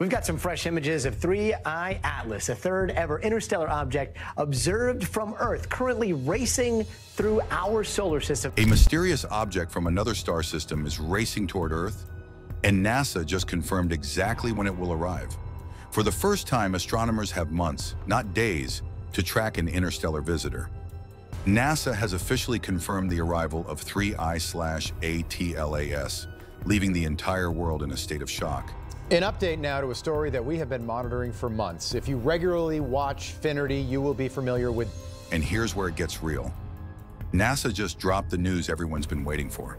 We've got some fresh images of 3I Atlas, a third ever interstellar object observed from Earth, currently racing through our solar system. A mysterious object from another star system is racing toward Earth, and NASA just confirmed exactly when it will arrive. For the first time, astronomers have months, not days, to track an interstellar visitor. NASA has officially confirmed the arrival of 3I slash ATLAS, leaving the entire world in a state of shock. An update now to a story that we have been monitoring for months. If you regularly watch Finnerty, you will be familiar with... And here's where it gets real. NASA just dropped the news everyone's been waiting for.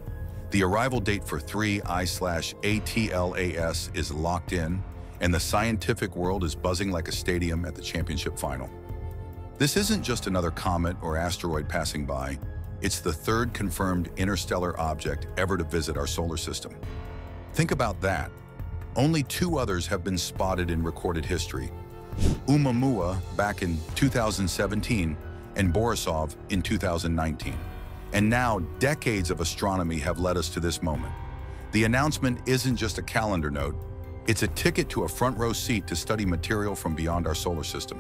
The arrival date for 3I-ATLAS is locked in, and the scientific world is buzzing like a stadium at the championship final. This isn't just another comet or asteroid passing by. It's the third confirmed interstellar object ever to visit our solar system. Think about that. Only two others have been spotted in recorded history. Oumuamua back in 2017 and Borisov in 2019. And now decades of astronomy have led us to this moment. The announcement isn't just a calendar note, it's a ticket to a front row seat to study material from beyond our solar system.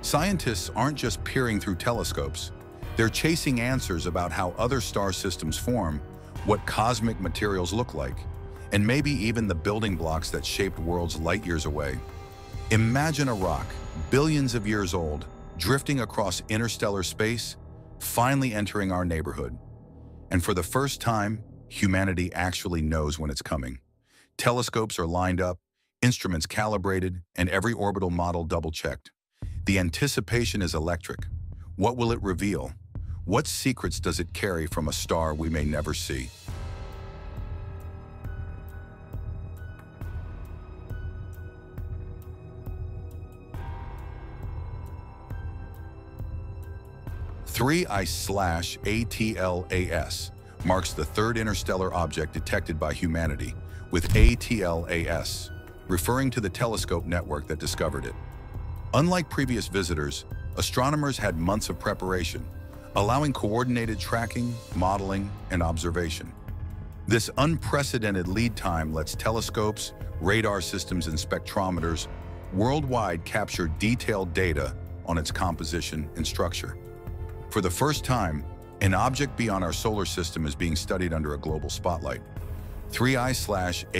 Scientists aren't just peering through telescopes. They're chasing answers about how other star systems form, what cosmic materials look like, and maybe even the building blocks that shaped worlds light years away. Imagine a rock, billions of years old, drifting across interstellar space, finally entering our neighborhood. And for the first time, humanity actually knows when it's coming. Telescopes are lined up, instruments calibrated, and every orbital model double-checked. The anticipation is electric. What will it reveal? What secrets does it carry from a star we may never see? 3I-ATLAS marks the third interstellar object detected by humanity, with ATLAS, referring to the telescope network that discovered it. Unlike previous visitors, astronomers had months of preparation, allowing coordinated tracking, modeling, and observation. This unprecedented lead time lets telescopes, radar systems, and spectrometers worldwide capture detailed data on its composition and structure. For the first time, an object beyond our solar system is being studied under a global spotlight. 3I-ATLAS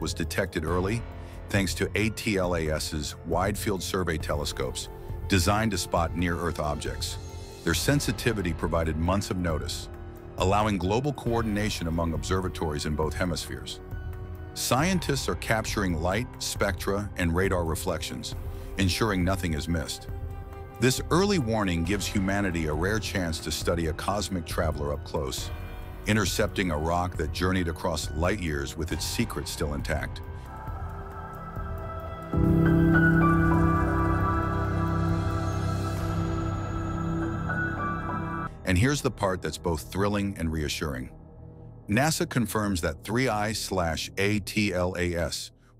was detected early thanks to ATLAS's Wide Field Survey telescopes designed to spot near-Earth objects. Their sensitivity provided months of notice, allowing global coordination among observatories in both hemispheres. Scientists are capturing light, spectra, and radar reflections, ensuring nothing is missed. This early warning gives humanity a rare chance to study a cosmic traveler up close, intercepting a rock that journeyed across light years with its secret still intact. And here's the part that's both thrilling and reassuring. NASA confirms that 3I-ATLAS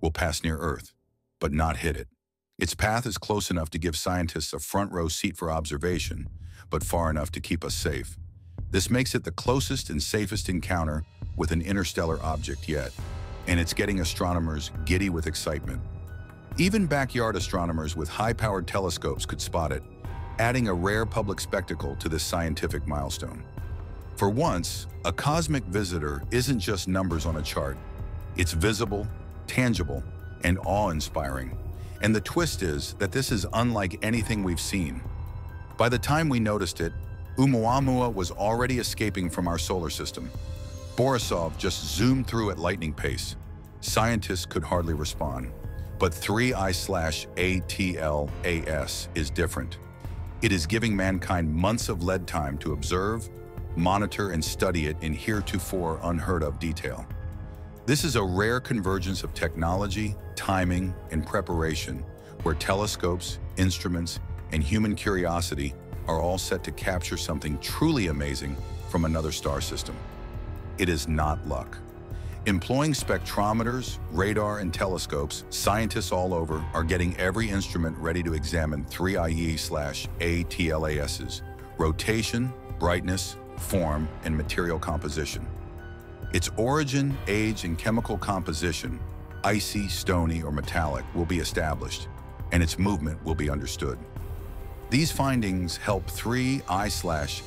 will pass near Earth, but not hit it. Its path is close enough to give scientists a front row seat for observation, but far enough to keep us safe. This makes it the closest and safest encounter with an interstellar object yet, and it's getting astronomers giddy with excitement. Even backyard astronomers with high-powered telescopes could spot it, adding a rare public spectacle to this scientific milestone. For once, a cosmic visitor isn't just numbers on a chart. It's visible, tangible, and awe-inspiring. And the twist is that this is unlike anything we've seen. By the time we noticed it, Oumuamua was already escaping from our solar system. Borisov just zoomed through at lightning pace. Scientists could hardly respond. But 3I-ATLAS is different. It is giving mankind months of lead time to observe, monitor, and study it in heretofore unheard of detail. This is a rare convergence of technology, timing, and preparation where telescopes, instruments, and human curiosity are all set to capture something truly amazing from another star system. It is not luck. Employing spectrometers, radar, and telescopes, scientists all over are getting every instrument ready to examine three I slash ATLAS's, rotation, brightness, form, and material composition. Its origin, age, and chemical composition icy, stony, or metallic, will be established, and its movement will be understood. These findings help 3I-ATLAS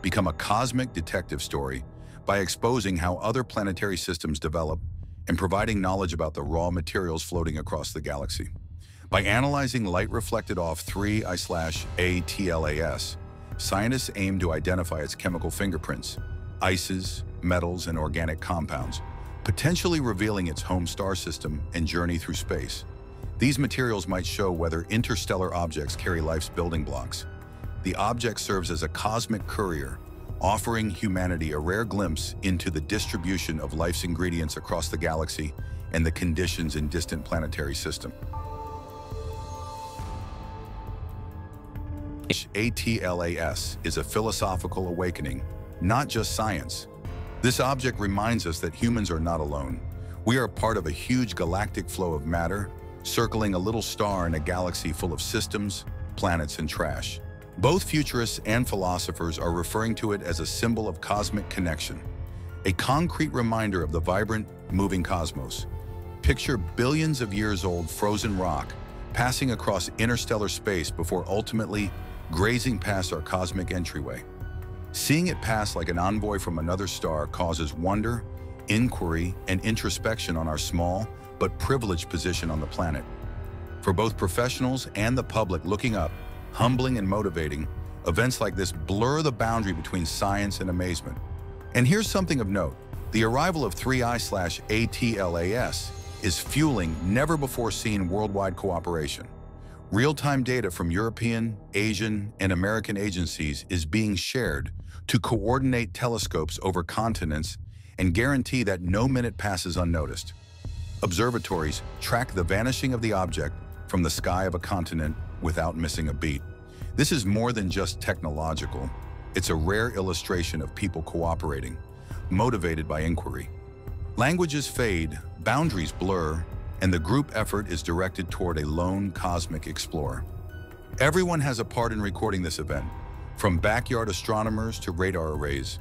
become a cosmic detective story by exposing how other planetary systems develop and providing knowledge about the raw materials floating across the galaxy. By analyzing light reflected off 3I-ATLAS, scientists aim to identify its chemical fingerprints, ices, metals, and organic compounds, potentially revealing its home star system and journey through space. These materials might show whether interstellar objects carry life's building blocks. The object serves as a cosmic courier, offering humanity a rare glimpse into the distribution of life's ingredients across the galaxy and the conditions in distant planetary system. ATLAS is a philosophical awakening, not just science. This object reminds us that humans are not alone. We are part of a huge galactic flow of matter, circling a little star in a galaxy full of systems, planets, and trash. Both futurists and philosophers are referring to it as a symbol of cosmic connection, a concrete reminder of the vibrant, moving cosmos. Picture billions of years old frozen rock passing across interstellar space before ultimately grazing past our cosmic entryway. Seeing it pass like an envoy from another star causes wonder, inquiry, and introspection on our small but privileged position on the planet. For both professionals and the public looking up, humbling and motivating, events like this blur the boundary between science and amazement. And here's something of note. The arrival of 3i slash ATLAS is fueling never-before-seen worldwide cooperation. Real-time data from European, Asian, and American agencies is being shared to coordinate telescopes over continents and guarantee that no minute passes unnoticed. Observatories track the vanishing of the object from the sky of a continent without missing a beat. This is more than just technological. It's a rare illustration of people cooperating, motivated by inquiry. Languages fade, boundaries blur, and the group effort is directed toward a lone cosmic explorer. Everyone has a part in recording this event, from backyard astronomers to radar arrays.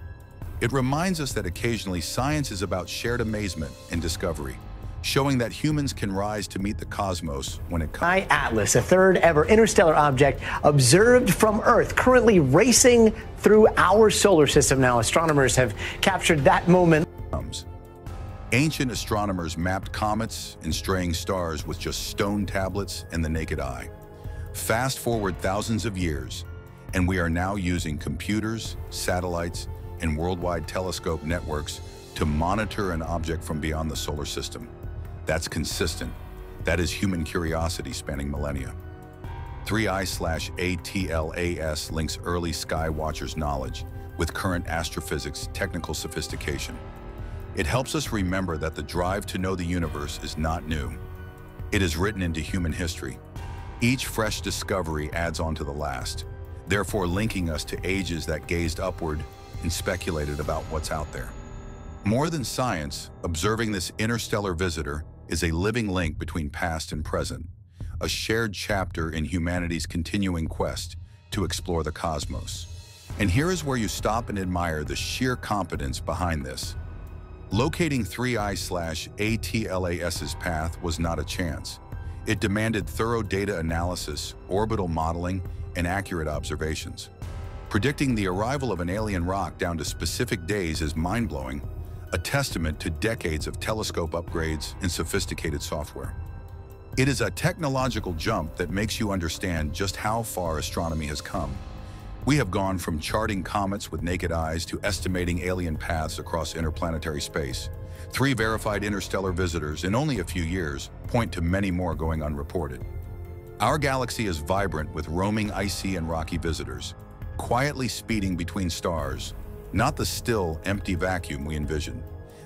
It reminds us that occasionally science is about shared amazement and discovery showing that humans can rise to meet the cosmos when it comes. Atlas, a third ever interstellar object observed from Earth, currently racing through our solar system. Now, astronomers have captured that moment. Ancient astronomers mapped comets and straying stars with just stone tablets and the naked eye. Fast forward thousands of years, and we are now using computers, satellites, and worldwide telescope networks to monitor an object from beyond the solar system. That's consistent. That is human curiosity spanning millennia. 3i slash ATLAS links early sky watchers' knowledge with current astrophysics technical sophistication. It helps us remember that the drive to know the universe is not new. It is written into human history. Each fresh discovery adds on to the last, therefore linking us to ages that gazed upward and speculated about what's out there. More than science, observing this interstellar visitor is a living link between past and present, a shared chapter in humanity's continuing quest to explore the cosmos. And here is where you stop and admire the sheer competence behind this. Locating 3I slash ATLAS's path was not a chance. It demanded thorough data analysis, orbital modeling, and accurate observations. Predicting the arrival of an alien rock down to specific days is mind-blowing, a testament to decades of telescope upgrades and sophisticated software. It is a technological jump that makes you understand just how far astronomy has come. We have gone from charting comets with naked eyes to estimating alien paths across interplanetary space. Three verified interstellar visitors in only a few years point to many more going unreported. Our galaxy is vibrant with roaming icy and rocky visitors, quietly speeding between stars, not the still, empty vacuum we envision.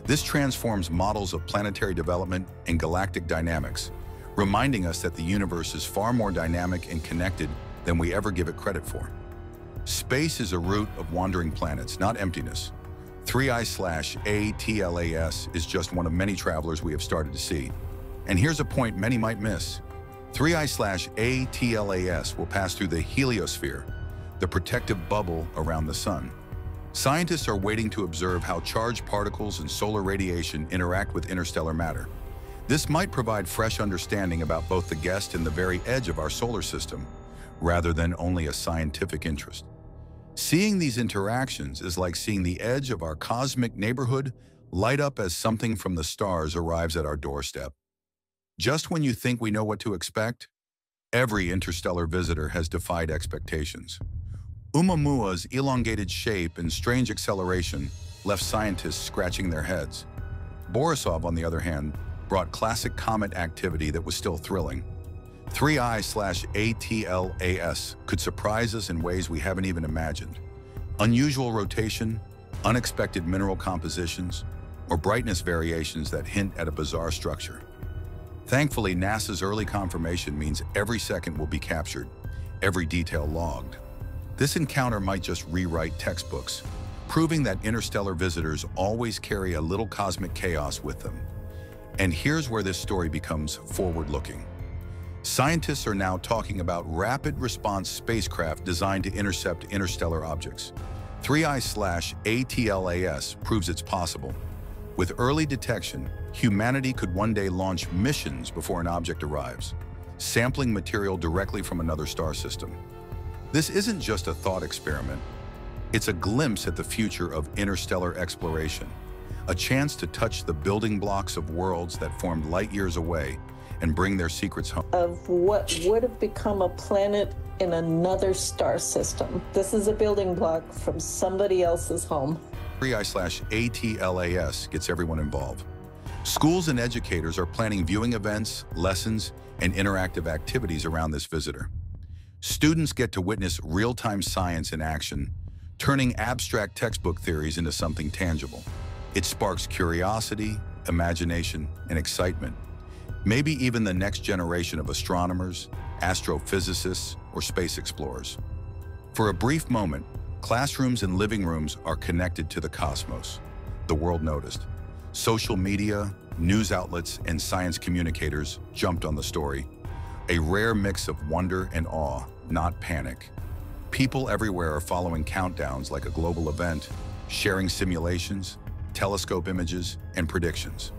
This transforms models of planetary development and galactic dynamics, reminding us that the universe is far more dynamic and connected than we ever give it credit for. Space is a route of wandering planets, not emptiness. 3I slash ATLAS is just one of many travelers we have started to see. And here's a point many might miss. 3I slash ATLAS will pass through the heliosphere, the protective bubble around the sun. Scientists are waiting to observe how charged particles and solar radiation interact with interstellar matter. This might provide fresh understanding about both the guest and the very edge of our solar system, rather than only a scientific interest. Seeing these interactions is like seeing the edge of our cosmic neighborhood light up as something from the stars arrives at our doorstep. Just when you think we know what to expect, every interstellar visitor has defied expectations. Oumuamua's elongated shape and strange acceleration left scientists scratching their heads. Borisov, on the other hand, brought classic comet activity that was still thrilling. 3I slash ATLAS could surprise us in ways we haven't even imagined. Unusual rotation, unexpected mineral compositions, or brightness variations that hint at a bizarre structure. Thankfully, NASA's early confirmation means every second will be captured, every detail logged. This encounter might just rewrite textbooks, proving that interstellar visitors always carry a little cosmic chaos with them. And here's where this story becomes forward-looking. Scientists are now talking about rapid response spacecraft designed to intercept interstellar objects. 3I-ATLAS proves it's possible. With early detection, humanity could one day launch missions before an object arrives, sampling material directly from another star system. This isn't just a thought experiment. It's a glimpse at the future of interstellar exploration, a chance to touch the building blocks of worlds that formed light years away and bring their secrets home. Of what would have become a planet in another star system. This is a building block from somebody else's home. 3i slash ATLAS gets everyone involved. Schools and educators are planning viewing events, lessons, and interactive activities around this visitor. Students get to witness real-time science in action, turning abstract textbook theories into something tangible. It sparks curiosity, imagination, and excitement maybe even the next generation of astronomers, astrophysicists, or space explorers. For a brief moment, classrooms and living rooms are connected to the cosmos. The world noticed. Social media, news outlets, and science communicators jumped on the story. A rare mix of wonder and awe, not panic. People everywhere are following countdowns like a global event, sharing simulations, telescope images, and predictions.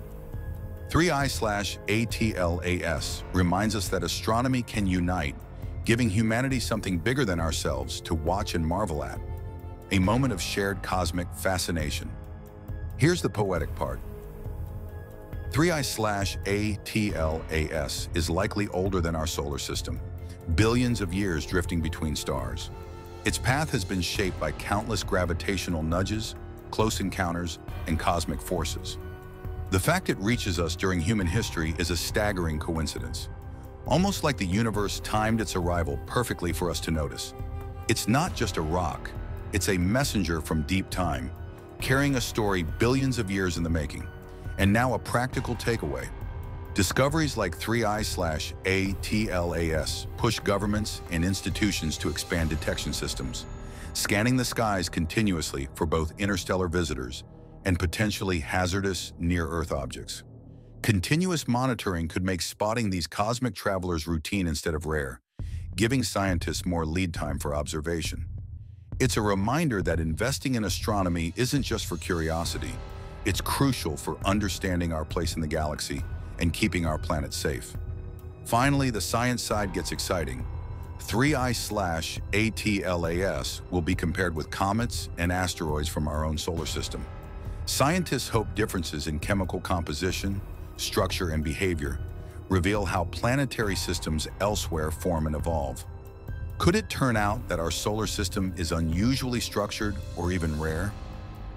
3i slash ATLAS reminds us that astronomy can unite, giving humanity something bigger than ourselves to watch and marvel at. A moment of shared cosmic fascination. Here's the poetic part. 3i slash ATLAS is likely older than our solar system, billions of years drifting between stars. Its path has been shaped by countless gravitational nudges, close encounters, and cosmic forces. The fact it reaches us during human history is a staggering coincidence. Almost like the universe timed its arrival perfectly for us to notice. It's not just a rock, it's a messenger from deep time, carrying a story billions of years in the making. And now a practical takeaway. Discoveries like 3I-ATLAS push governments and institutions to expand detection systems, scanning the skies continuously for both interstellar visitors and potentially hazardous near-Earth objects. Continuous monitoring could make spotting these cosmic travelers routine instead of rare, giving scientists more lead time for observation. It's a reminder that investing in astronomy isn't just for curiosity, it's crucial for understanding our place in the galaxy and keeping our planet safe. Finally, the science side gets exciting. 3I slash ATLAS will be compared with comets and asteroids from our own solar system. Scientists hope differences in chemical composition, structure, and behavior reveal how planetary systems elsewhere form and evolve. Could it turn out that our solar system is unusually structured or even rare?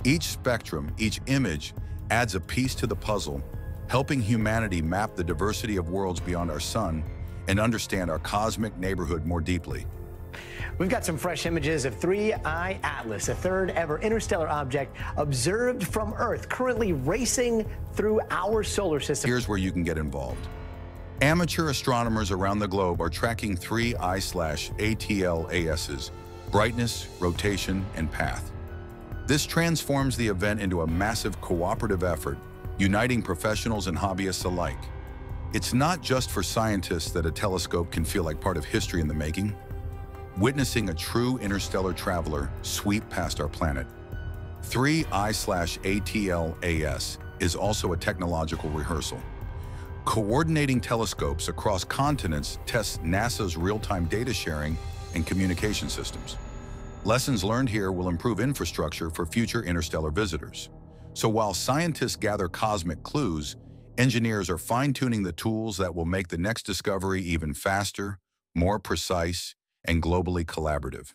Each spectrum, each image, adds a piece to the puzzle, helping humanity map the diversity of worlds beyond our sun and understand our cosmic neighborhood more deeply. We've got some fresh images of 3I Atlas, a third ever interstellar object observed from Earth, currently racing through our solar system. Here's where you can get involved. Amateur astronomers around the globe are tracking 3I slash ATLAS's brightness, rotation, and path. This transforms the event into a massive cooperative effort, uniting professionals and hobbyists alike. It's not just for scientists that a telescope can feel like part of history in the making witnessing a true interstellar traveler sweep past our planet. 3I/ATLAS is also a technological rehearsal. Coordinating telescopes across continents tests NASA's real-time data sharing and communication systems. Lessons learned here will improve infrastructure for future interstellar visitors. So while scientists gather cosmic clues, engineers are fine-tuning the tools that will make the next discovery even faster, more precise, and globally collaborative.